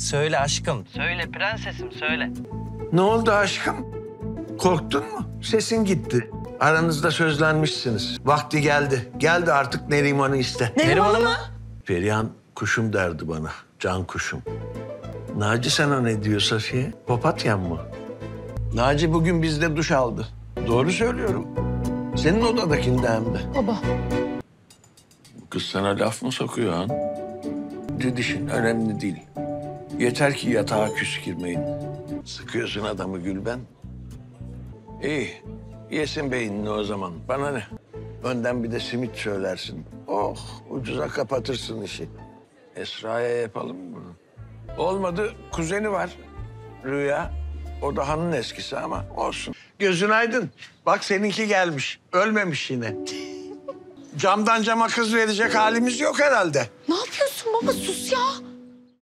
Söyle aşkım. Söyle prensesim söyle. Ne oldu aşkım? Korktun mu? Sesin gitti. Aranızda sözlenmişsiniz. Vakti geldi. Geldi artık Neriman'ı iste. Neriman'ı mı? Perihan kuşum derdi bana. Can kuşum. Naci sana ne diyor Safiye? Papatyan mı? Naci bugün bizde duş aldı. Doğru söylüyorum. Senin odadakinde hem de. Baba. Kız sana laf mı sokuyor han? Didişin önemli değil. Yeter ki yatağa küs girmeyin. Sıkıyorsun adamı Gülben. İyi. Yesin beynini o zaman. Bana ne? Önden bir de simit söylersin. Oh ucuza kapatırsın işi. Esra'ya yapalım mı bunu? Olmadı kuzeni var. Rüya. O da hanın eskisi ama olsun. Gözün aydın. Bak seninki gelmiş. Ölmemiş yine. Camdan cama kız verecek halimiz yok herhalde. Ne yapıyorsun baba sus ya.